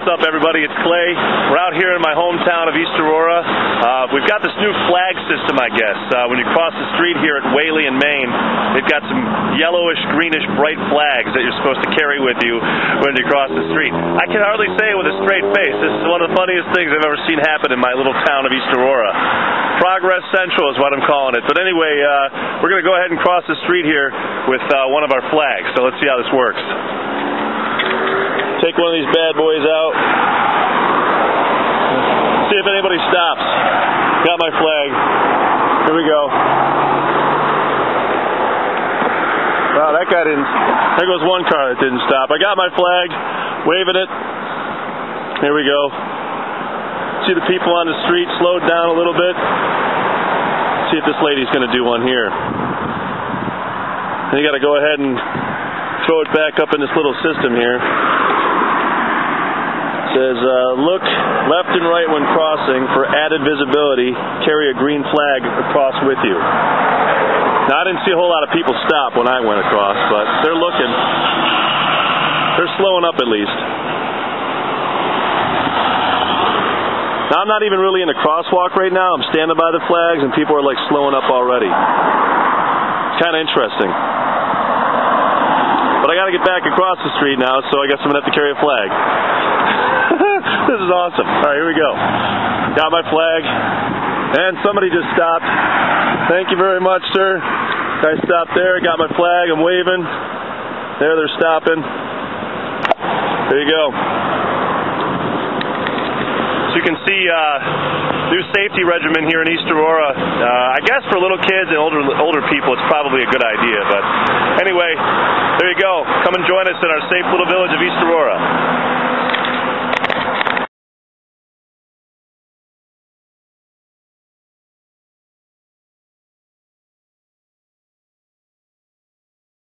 what's up, everybody? It's Clay. We're out here in my hometown of East Aurora. Uh, we've got this new flag system, I guess. Uh, when you cross the street here at Whaley in Main, they've got some yellowish, greenish, bright flags that you're supposed to carry with you when you cross the street. I can hardly say it with a straight face. This is one of the funniest things I've ever seen happen in my little town of East Aurora. Progress Central is what I'm calling it. But anyway, uh, we're going to go ahead and cross the street here with uh, one of our flags. So let's see how this works. Take one of these bad boys out. See if anybody stops. Got my flag. Here we go. Wow, that guy didn't. There goes one car that didn't stop. I got my flag, waving it. Here we go. See the people on the street slowed down a little bit. See if this lady's going to do one here. Then you got to go ahead and throw it back up in this little system here says, uh, look left and right when crossing for added visibility. Carry a green flag across with you. Now, I didn't see a whole lot of people stop when I went across, but they're looking. They're slowing up at least. Now, I'm not even really in a crosswalk right now. I'm standing by the flags, and people are like slowing up already. It's kind of interesting. But I got to get back across the street now, so I guess I'm going to have to carry a flag. this is awesome. All right, here we go. Got my flag. And somebody just stopped. Thank you very much, sir. I stopped there, got my flag, I'm waving. There, they're stopping. There you go. So you can see uh, new safety regimen here in East Aurora. Uh, I guess for little kids and older older people, it's probably a good idea. But anyway, there you go. Come and join us in our safe little village of East Aurora.